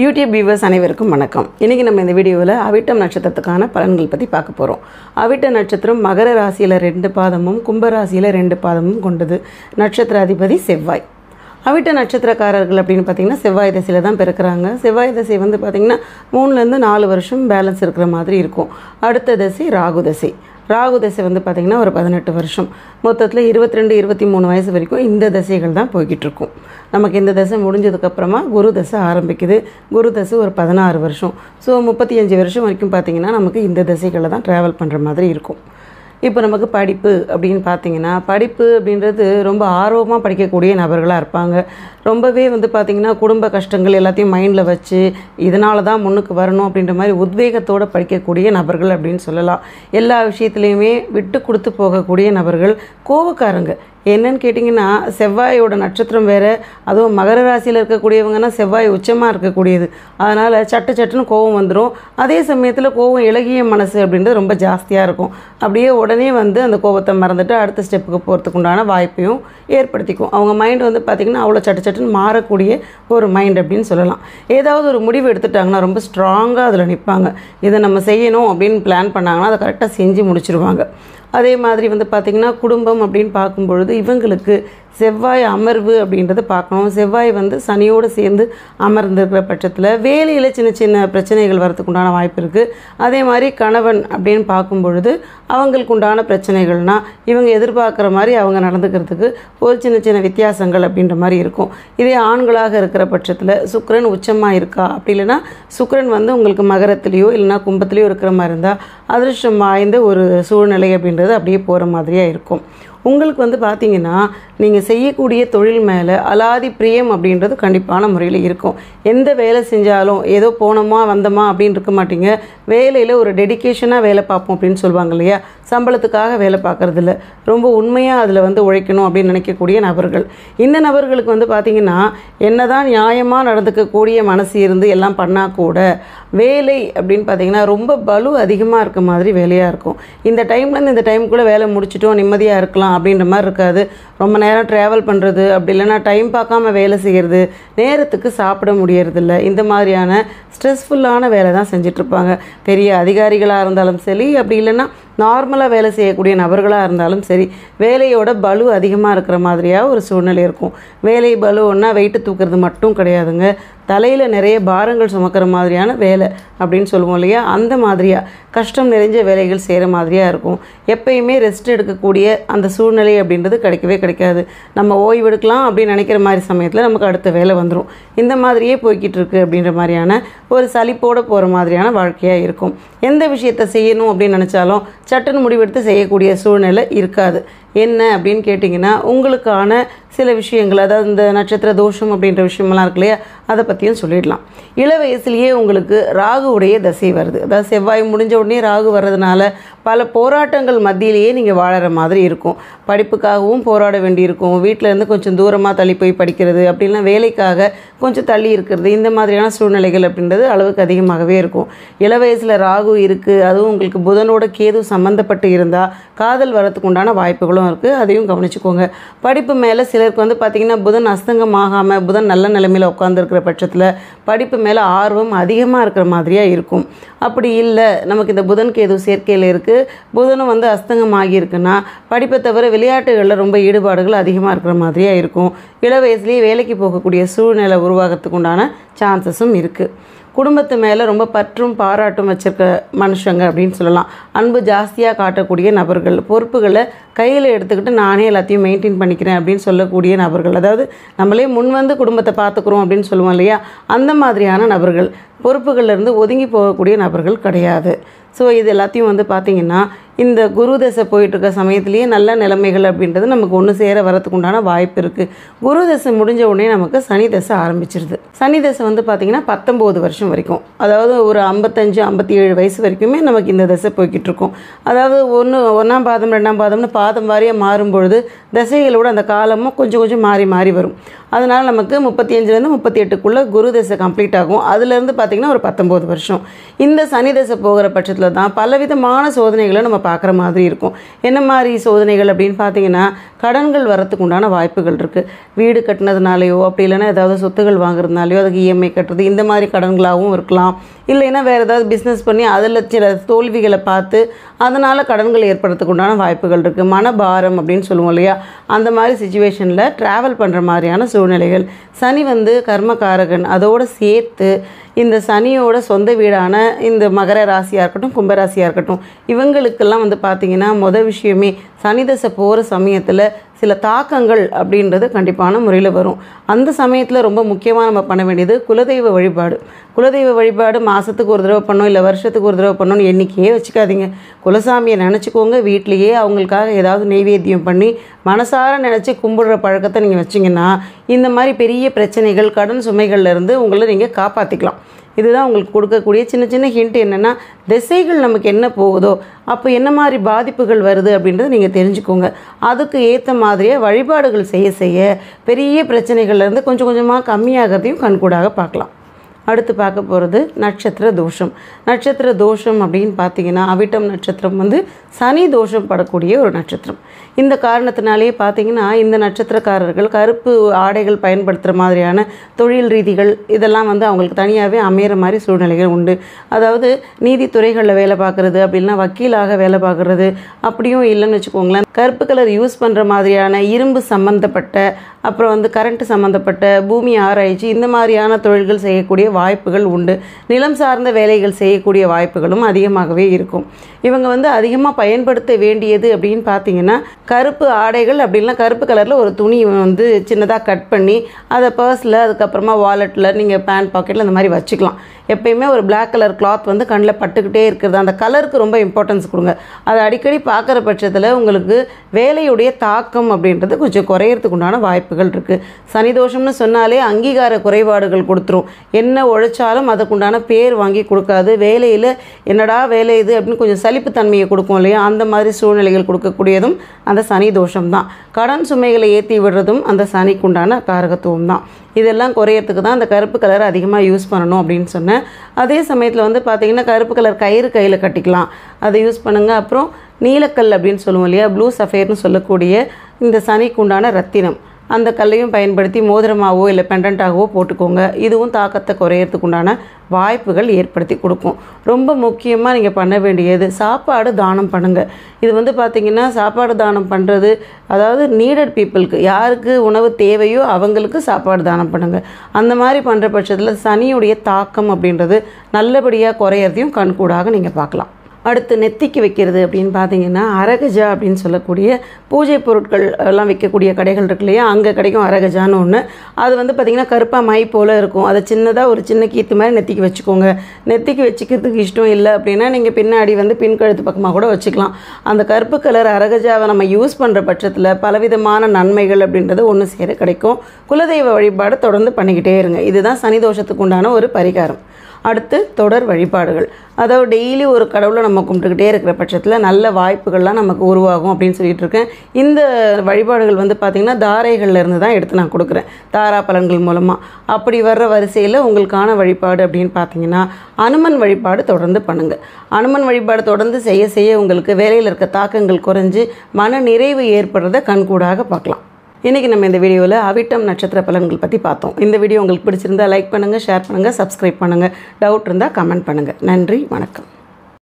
YouTube viewers அனைவருக்கும் வணக்கம். இன்றைக்கி நம்ம இந்த வீடியோவில் அவிட்டம் நட்சத்திரத்துக்கான பலன்கள் பற்றி பார்க்க போகிறோம் அவிட்ட நட்சத்திரம் மகர ராசியில் ரெண்டு பாதமும் கும்ப ராசியில் ரெண்டு பாதமும் கொண்டது. நட்சத்திர அதிபதி செவ்வாய். அவிட்ட நட்சத்திரக்காரர்கள் அப்படின்னு பார்த்தீங்கன்னா செவ்வாய் தசையில் தான் பிறக்கிறாங்க. செவ்வாய் தசை வந்து பார்த்திங்கன்னா மூணுலேருந்து நாலு வருஷம் பேலன்ஸ் இருக்கிற மாதிரி இருக்கும். அடுத்த தசை ராகு தசை. ராகு தசை வந்து பார்த்திங்கன்னா ஒரு பதினெட்டு வருஷம். மொத்தத்தில் இருபத்தி ரெண்டு இருபத்தி மூணு வயசு வரைக்கும் இந்த தசைகள் தான் போய்கிட்டு இருக்கும் நமக்கு இந்த தசை முடிஞ்சதுக்கப்புறமா குரு தசை ஆரம்பிக்குது. குரு தசை ஒரு பதினாறு வருஷம். ஸோ முப்பத்தி அஞ்சு வருஷம் வரைக்கும் பார்த்திங்கன்னா நமக்கு இந்த தசைகளில் தான் ட்ராவல் பண்ணுற மாதிரி இருக்கும். இப்போ நமக்கு படிப்பு அப்படின்னு பார்த்தீங்கன்னா படிப்பு அப்படின்றது ரொம்ப ஆர்வமாக படிக்கக்கூடிய நபர்களாக இருப்பாங்க. ரொம்பவே வந்து பார்த்திங்கன்னா குடும்ப கஷ்டங்கள் எல்லாத்தையும் மைண்டில் வச்சு இதனால தான் முன்னுக்கு வரணும் அப்படின்ற மாதிரி உத்வேகத்தோடு படிக்கக்கூடிய நபர்கள் அப்படின்னு சொல்லலாம். எல்லா விஷயத்துலையுமே விட்டு கொடுத்து போகக்கூடிய நபர்கள் கோவக்காரங்க. என்னன்னு கேட்டிங்கன்னா செவ்வாயோட நட்சத்திரம் வேறு. அதுவும் மகர ராசியில் இருக்கக்கூடியவங்கன்னா செவ்வாய் உச்சமாக இருக்கக்கூடியது. அதனால் சட்டு சட்டுன்னு கோவம் வந்துடும் அதே சமயத்தில் கோவம் இலகிய மனசு அப்படின்றது ரொம்ப ஜாஸ்தியாக இருக்கும். அப்படியே உடனே வந்து அந்த கோவத்தை மறந்துட்டு அடுத்த ஸ்டெப்புக்கு போகிறதுக்கு உண்டான வாய்ப்பையும் ஏற்படுத்திக்கும். அவங்க மைண்ட் வந்து பார்த்திங்கன்னா அவ்வளோ சட்டு சட்டுன்னு மாறக்கூடிய ஒரு மைண்ட் அப்படின்னு சொல்லலாம். ஏதாவது ஒரு முடிவு எடுத்துட்டாங்கன்னா ரொம்ப ஸ்ட்ராங்காக அதில் நிற்பாங்க இதை நம்ம செய்யணும் அப்படின்னு பிளான் பண்ணாங்கன்னா அதை கரெக்டாக செஞ்சு முடிச்சிருவாங்க. அதே மாதிரி வந்து பார்த்திங்கன்னா குடும்பம் அப்படின்னு பார்க்கும்பொழுது இவங்களுக்கு செவ்வாய் அமர்வு அப்படின்றத பார்க்கணும். செவ்வாய் வந்து சனியோடு சேர்ந்து அமர்ந்திருக்கிற பட்சத்தில் வேலையில் சின்ன சின்ன பிரச்சனைகள் வரதுக்கு உண்டான வாய்ப்பு இருக்குது அதே மாதிரி கணவன் அப்படின்னு பார்க்கும் பொழுது அவங்களுக்கு உண்டான பிரச்சனைகள்னால் இவங்க எதிர்பார்க்குற மாதிரி அவங்க நடந்துக்கிறதுக்கு ஒரு சின்ன சின்ன வித்தியாசங்கள் அப்படின்ற மாதிரி இருக்கும். இதே ஆண்களாக இருக்கிற பட்சத்தில் சுக்கரன் உச்சமாக இருக்கா? அப்படி இல்லைன்னா சுக்கரன் வந்து உங்களுக்கு மகரத்துலேயோ இல்லைன்னா கும்பத்துலேயோ இருக்கிற மாதிரி இருந்தால் அதிர்ஷ்டம் வாய்ந்த ஒரு சூழ்நிலை அப்படின்றது அப்படியே போகிற மாதிரியாக இருக்கும். உங்களுக்கு வந்து பார்த்தீங்கன்னா நீங்கள் செய்யக்கூடிய தொழில் மேலே அலாதி பிரியம் அப்படின்றது கண்டிப்பான முறையில் இருக்கும். எந்த வேலை செஞ்சாலும் ஏதோ போனோமா வந்தோமா அப்படின்னு இருக்க மாட்டீங்க. வேலையில் ஒரு டெடிக்கேஷனாக வேலை பார்ப்போம் அப்படின்னு சொல்லுவாங்க இல்லையா? சம்பளத்துக்காக வேலை பார்க்குறதில்ல. ரொம்ப உண்மையாக அதில் வந்து உழைக்கணும் அப்படின்னு நினைக்கக்கூடிய நபர்கள். இந்த நபர்களுக்கு வந்து பார்த்திங்கன்னா என்னதான் நியாயமாக நடந்துக்கக்கூடிய மனசு இருந்து எல்லாம் பண்ணால் கூட வேலை அப்படின்னு பார்த்தீங்கன்னா ரொம்ப பலு அதிகமாக இருக்க மாதிரி வேலையாக இருக்கும். இந்த டைம்லேருந்து இந்த டைமுக்குள்ளே வேலை முடிச்சிட்டோம் நிம்மதியாக இருக்கலாம் அப்படின்ற மாதிரி இருக்காது. ரொம்ப நேரம் ட்ராவல் பண்ணுறது அப்படி இல்லைன்னா டைம் பார்க்காம வேலை செய்கிறது நேரத்துக்கு சாப்பிட முடியறதில்ல. இந்த மாதிரியான ஸ்ட்ரெஸ்ஃபுல்லான வேலை தான் செஞ்சிட்ருப்பாங்க பெரிய அதிகாரிகளாக இருந்தாலும் சரி அப்படி இல்லைன்னா நார்மலாக வேலை செய்யக்கூடிய நபர்களாக இருந்தாலும் சரி வேலையோட பலு அதிகமாக இருக்கிற மாதிரியாக ஒரு சூழ்நிலை இருக்கும். வேலை பலுன்னா வெயிட்டு தூக்குறது மட்டும் கிடையாதுங்க. தலையில் நிறைய பாரங்கள் சுமக்கிற மாதிரியான வேலை அப்படின்னு சொல்லுவோம் இல்லையா? அந்த மாதிரியாக கஷ்டம் நிறைஞ்ச வேலைகள் செய்கிற மாதிரியாக இருக்கும். எப்பயுமே ரெஸ்ட் எடுக்கக்கூடிய அந்த சூழ்நிலை அப்படின்றது கிடைக்கவே கிடைக்காது. நம்ம ஓய்வெடுக்கலாம் அப்படின்னு நினைக்கிற மாதிரி சமயத்தில் நமக்கு அடுத்த வேலை வந்துடும் இந்த மாதிரியே போய்கிட்டு இருக்கு அப்படின்ற மாதிரியான ஒரு சலிப்போடு போகிற மாதிரியான வாழ்க்கையாக இருக்கும். எந்த விஷயத்தை செய்யணும் அப்படின்னு நினச்சாலும் சட்டுன்னு முடிவெடுத்து செய்யக்கூடிய சூழ்நிலை இருக்காது. என்ன அப்படின்னு கேட்டிங்கன்னா உங்களுக்கான சில விஷயங்கள் அதாவது இந்த நட்சத்திர தோஷம் அப்படின்ற விஷயமெல்லாம் இருக்கு இல்லையா? அதை பற்றியும் சொல்லிடலாம். இள வயசுலேயே உங்களுக்கு ராகுவுடைய தசை வருது. அதாவது செவ்வாய் முடிஞ்ச உடனே ராகு வர்றதுனால பல போராட்டங்கள் மத்தியிலேயே நீங்கள் வாழற மாதிரி இருக்கும். படிப்புக்காகவும் போராட வேண்டியிருக்கும். வீட்டில் இருந்து கொஞ்சம் தூரமாக தள்ளி போய் படிக்கிறது அப்படின்லாம் வேலைக்காக கொஞ்சம் தள்ளி இருக்கிறது இந்த மாதிரியான சூழ்நிலைகள் அப்படின்றது அளவுக்கு அதிகமாகவே இருக்கும். இள வயசில் ராகு இருக்குது அதுவும் உங்களுக்கு புதனோட கேது சம்மந்தப்பட்டு இருந்தால் காதல் வரத்துக்கு உண்டான வாய்ப்புகளும் இருக்குது அதையும் கவனிச்சுக்கோங்க. படிப்பு மேலே சிலருக்கு வந்து பார்த்திங்கன்னா புதன் அஸ்தங்கம் ஆகாமல் புதன் நல்ல நிலைமையில் உட்காந்துருக்கிற பட்சத்தில் படிப்பு மேலே ஆர்வம் அதிகமாக இருக்கிற மாதிரியாக இருக்கும். அப்படி இல்லை நமக்கு இந்த புதன் கேது சேர்க்கையில் இருக்குது புதனும் வந்து அஸ்தங்கம் ஆகியிருக்குன்னா படிப்பை தவிர விளையாட்டுகளில் ரொம்ப ஈடுபாடுகள் அதிகமாக இருக்கிற மாதிரியாக இருக்கும். இள வயசுலேயே வேலைக்கு போகக்கூடிய சூழ்நிலை உருவாகிறதுக்கு உண்டான சான்சஸும் இருக்குது குடும்பத்து மேலே ரொம்ப பற்றும் பாராட்டும் வச்சிருக்க மனுஷங்க அப்படின்னு சொல்லலாம். அன்பு ஜாஸ்தியாக காட்டக்கூடிய நபர்கள் பொறுப்புகளை கையில் எடுத்துக்கிட்டு நானே எல்லாத்தையும் மெயின்டைன் பண்ணிக்கிறேன் அப்படின்னு சொல்லக்கூடிய நபர்கள். அதாவது நம்மளே முன் வந்து குடும்பத்தை பார்த்துக்குறோம் அப்படின்னு சொல்லுவோம் இல்லையா? அந்த மாதிரியான நபர்கள். பொறுப்புகள்லேருந்து ஒதுங்கி போகக்கூடிய நபர்கள் கிடையாது. ஸோ இது எல்லாத்தையும் வந்து பார்த்திங்கன்னா இந்த குரு தசை போயிட்டுருக்க சமயத்துலேயே நல்ல நிலைமைகள் அப்படின்றது நமக்கு ஒன்று சேர வரத்துக்கு உண்டான வாய்ப்பு இருக்குது குரு தசை முடிஞ்ச உடனே நமக்கு சனி தசை ஆரம்பிச்சிருது. சனி தசை வந்து பார்த்திங்கன்னா பத்தொம்போது வருஷம் வரைக்கும். அதாவது ஒரு ஐம்பத்தஞ்சு ஐம்பத்தி ஏழு வயசு வரைக்குமே நமக்கு இந்த தசை போய்கிட்டு இருக்கும். அதாவது ஒன்று ஒன்றாம் பாதம் ரெண்டாம் பாதம்னு பாதம் வாரியாக மாறும் பொழுது தசைகளோட அந்த காலமும் கொஞ்சம் கொஞ்சம் மாறி மாறி வரும். அதனால் நமக்கு முப்பத்தி அஞ்சுலேருந்து முப்பத்தி எட்டுக்குள்ளே குரு தசை கம்ப்ளீட் ஆகும். அதுலேருந்து பார்த்திங்கன்னா ஒரு பத்தொம்போது வருஷம். இந்த சனி தசை போகிற பட்சத்தில் தான் பலவிதமான சோதனைகளை நம்ம பார்க்குற மாதிரி இருக்கும். என்ன மாதிரி சோதனைகள் அப்படின்னு பார்த்தீங்கன்னா கடன்கள் வரத்துக்கு உண்டான வாய்ப்புகள் இருக்குது வீடு கட்டினதுனாலையோ அப்படி இல்லைன்னா ஏதாவது சொத்துகள் வாங்குறதுனாலையோ அதுக்கு இஎம்ஐ கட்டுறது இந்த மாதிரி கடன்களாகவும் இருக்கலாம். இல்லைன்னா வேறு ஏதாவது பிஸ்னஸ் பண்ணி அதில் சில தோல்விகளை பார்த்து அதனால் கடன்கள் ஏற்படுறதுக்கு உண்டான வாய்ப்புகள் இருக்குது மனபாரம் அப்படின்னு சொல்லுவோம் இல்லையா? அந்த மாதிரி சுச்சுவேஷனில் ட்ராவல் பண்ணுற மாதிரியான சூழ்நிலைகள். சனி வந்து கர்மகாரகன் அதோடு சேர்த்து இந்த சனியோட சொந்த வீடான இந்த மகர ராசியாக இருக்கட்டும் கும்பராசியாக இருக்கட்டும் இவங்களுக்கெல்லாம் வந்து பார்த்திங்கன்னா மொதல் விஷயமே சனி தசை போகிற சமயத்தில் சில தாக்கங்கள் அப்படின்றது கண்டிப்பான முறையில் வரும். அந்த சமயத்தில் ரொம்ப முக்கியமாக நம்ம பண்ண வேண்டியது குலதெய்வ வழிபாடு. குலதெய்வ வழிபாடு மாதத்துக்கு ஒரு தடவை பண்ணோம் இல்லை வருஷத்துக்கு ஒரு தடவை பண்ணணும்னு எண்ணிக்கையே வச்சுக்காதீங்க. குலசாமியை நினச்சிக்கோங்க வீட்லேயே அவங்களுக்காக ஏதாவது நெய்வேத்தியம் பண்ணி மனசார நினச்சி கும்பிடுற பழக்கத்தை நீங்கள் வச்சிங்கன்னா இந்த மாதிரி பெரிய பிரச்சனைகள் கடன் சுமைகள்லேருந்து உங்களை நீங்கள் காப்பாற்றிக்கலாம் இதுதான் உங்களுக்கு கொடுக்கக்கூடிய சின்ன சின்ன ஹிண்ட் என்னென்னா திசைகள் நமக்கு என்ன போகுதோ அப்போ என்ன மாதிரி பாதிப்புகள் வருது அப்படின்றத நீங்கள் தெரிஞ்சுக்கோங்க. அதுக்கு ஏற்ற மாதிரியே வழிபாடுகள் செய்ய செய்ய பெரிய பிரச்சனைகள்லேருந்து கொஞ்சம் கொஞ்சமாக கம்மியாகிறதையும் கண்கூடாக பார்க்கலாம். அடுத்து பார்க்க போகிறது நட்சத்திர தோஷம். நட்சத்திர தோஷம் அப்படின்னு பார்த்தீங்கன்னா அவிட்டம் நட்சத்திரம் வந்து சனி தோஷம் படக்கூடிய ஒரு நட்சத்திரம். இந்த காரணத்தினாலேயே பார்த்தீங்கன்னா இந்த நட்சத்திரக்காரர்கள் கருப்பு ஆடைகள் பயன்படுத்துகிற மாதிரியான தொழில் ரீதிகள் இதெல்லாம் வந்து அவங்களுக்கு தனியாகவே அமையிற மாதிரி சூழ்நிலைகள் உண்டு. அதாவது நீதித்துறைகளில் வேலை பார்க்குறது அப்படின்னா வக்கீலாக வேலை பார்க்குறது அப்படியும் இல்லைன்னு வச்சுக்கோங்களேன். கருப்பு கலர் யூஸ் பண்ணுற மாதிரியான இரும்பு சம்மந்தப்பட்ட அப்புறம் வந்து கரண்ட் சம்மந்தப்பட்ட பூமி ஆராய்ச்சி இந்த மாதிரியான தொழில்கள் செய்யக்கூடிய வாய்ப்புகள் உண்டு. நிலம் சார்ந்த வேலைகள் செய்யக்கூடிய வாய்ப்புகளும் அதிகமாகவே இருக்கும். இவங்க வந்து அதிகமாக பயன்படுத்த வேண்டியது அப்படின்னு பார்த்தீங்கன்னா கருப்பு ஆடைகள் அப்படின்னா கருப்பு கலரில் ஒரு துணி வந்து சின்னதாக கட் பண்ணி அதை பர்ஸில் அதுக்கப்புறமா வாலெட்டில் நீங்கள் பேண்ட் பாக்கெட்டில் அந்த மாதிரி வச்சுக்கலாம். எப்பயுமே ஒரு பிளாக் கலர் கிளாத் வந்து கண்ணில் பட்டுக்கிட்டே இருக்கிறது. அந்த கலருக்கு ரொம்ப இம்பார்ட்டன்ஸ் கொடுங்க. அதை அடிக்கடி பார்க்குற பட்சத்தில் உங்களுக்கு வேலையுடைய தாக்கம் அப்படின்றது கொஞ்சம் குறையறதுக்கு உண்டான வாய்ப்புகள் இருக்குது சனி தோஷம்னு சொன்னாலே அங்கீகார குறைபாடுகள் கொடுத்துரும். என்ன உழைச்சாலும் அதுக்குண்டான பேர் வாங்கி கொடுக்காது. வேலையில் என்னடா வேலை இது அப்படின்னு கொஞ்சம் சலிப்புத்தன்மையை கொடுக்கும் இல்லையா? அந்த மாதிரி சூழ்நிலைகள் கொடுக்கக்கூடியதும் அந்த சனி தோஷம் தான் கடன் சுமைகளை ஏற்றி விடுறதும் அந்த சனிக்குண்டான காரகத்துவம் தான் இதெல்லாம் குறையறதுக்கு தான் அந்த கருப்பு கலர் அதிகமாக யூஸ் பண்ணணும் அப்படின்னு சொன்னேன். அதே சமயத்தில் வந்து பார்த்திங்கன்னா கருப்பு கலர் கயிறு கையில் கட்டிக்கலாம். அதை யூஸ் பண்ணுங்கள் அப்புறம் நீலக்கல் அப்படின்னு சொல்லுவோம் இல்லையா? ப்ளூ சஃபேர்னு சொல்லக்கூடிய இந்த சனிக்குண்டான ரத்தினம். அந்த கல்லையும் பயன்படுத்தி மோதிரமாகவோ இல்லை பெண்டண்ட்டாகவோ போட்டுக்கோங்க. இதுவும் தாக்கத்தை குறையறதுக்குண்டான வாய்ப்புகள் ஏற்படுத்தி கொடுக்கும். ரொம்ப முக்கியமாக நீங்கள் பண்ண வேண்டியது சாப்பாடு தானம் பண்ணுங்கள் இது வந்து பார்த்திங்கன்னா சாப்பாடு தானம் பண்ணுறது அதாவது நீடட் பீப்புளுக்கு யாருக்கு உணவு தேவையோ அவங்களுக்கு சாப்பாடு தானம் பண்ணுங்கள் அந்த மாதிரி பண்ணுற பட்சத்தில் சனியுடைய தாக்கம் அப்படின்றது நல்லபடியாக குறையிறதையும் கண்கூடாக நீங்கள் பார்க்கலாம். அடுத்து நெத்திக்கு வைக்கிறது அப்படின்னு பார்த்தீங்கன்னா அரகஜா அப்படின்னு சொல்லக்கூடிய பூஜை பொருட்கள் எல்லாம் விற்கக்கூடிய கடைகள் இருக்கு இல்லையா? அங்கே கிடைக்கும் அரகஜான்னு ஒன்று அது வந்து பார்த்திங்கன்னா கருப்பாக மை போல் இருக்கும். அதை சின்னதாக ஒரு சின்ன கீத்து மாதிரி நெத்திக்கு வச்சுக்கோங்க. நெத்திக்கு வச்சுக்கிறதுக்கு இஷ்டம் இல்லை அப்படின்னா நீங்கள் பின்னாடி வந்து பின்கழுத்து பக்கமாக கூட வச்சுக்கலாம். அந்த கருப்பு கலர் அரகஜாவை நம்ம யூஸ் பண்ணுற பட்சத்தில் பலவிதமான நன்மைகள் அப்படின்றது ஒன்று சேர கிடைக்கும். குலதெய்வ வழிபாடு தொடர்ந்து பண்ணிக்கிட்டே இருங்க. இதுதான் சனி தோஷத்துக்கு உண்டான ஒரு பரிகாரம். அடுத்து தொடர் வழிபாடுகள். அதாவது டெய்லி ஒரு கடவுளை நம்ம கும்பிட்டுக்கிட்டே இருக்கிற பட்சத்தில் நல்ல வாய்ப்புகள்லாம் நமக்கு உருவாகும் அப்படின்னு சொல்லிட்டு இருக்கேன் இந்த வழிபாடுகள் வந்து பார்த்திங்கன்னா தாரைகளில் இருந்து தான் எடுத்து நான் கொடுக்குறேன். தாரா பலன்கள் மூலமாக அப்படி வர்ற வரிசையில் உங்களுக்கான வழிபாடு அப்படின்னு பார்த்தீங்கன்னா அனுமன் வழிபாடு தொடர்ந்து பண்ணுங்கள் அனுமன் வழிபாடு தொடர்ந்து செய்ய செய்ய உங்களுக்கு வேலையில் இருக்க தாக்கங்கள் குறைஞ்சு மன நிறைவு ஏற்படுறத கண்கூடாக பார்க்கலாம். இன்றைக்கி நம்ம இந்த வீடியோவில் அவிட்டம் நட்சத்திர பலன்கள் பற்றி பார்த்தோம். இந்த வீடியோ உங்களுக்கு பிடிச்சிருந்தா லைக் பண்ணுங்கள் ஷேர் பண்ணுங்கள் சப்ஸ்கிரைப் பண்ணுங்கள் டவுட் இருந்தால் கமெண்ட் பண்ணுங்கள் நன்றி வணக்கம்.